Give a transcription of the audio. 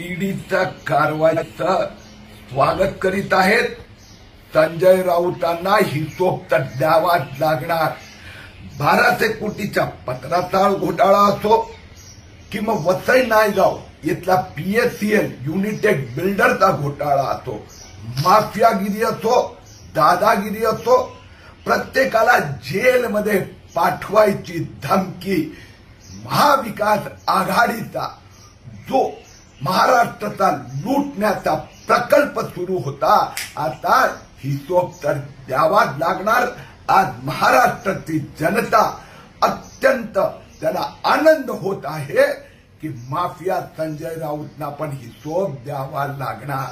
ईडीच्या कारवाईचं स्वागत करीत आहेत. संजय राऊतांना हिशोब तर द्यावाच लागणार. बाराशे कोटीच्या पत्राचाळ घोटाळा असो किंवा वसई नायगाव इथला पीएससीएल युनिटेड बिल्डरचा घोटाळा असो माफियागिरी असो दादागिरी असो प्रत्येकाला जेलमध्ये पाठवायची धमकी महाविकास आघाडीचा. जो महाराष्ट्राचा लुटण्याचा प्रकल्प सुरू होता. आता हिशोब तर द्यावाच लागणार. आज महाराष्ट्राची जनता अत्यंत त्याला आनंद होत आहे की माफिया संजय राऊतना पण हिशोब द्यावा लागणार.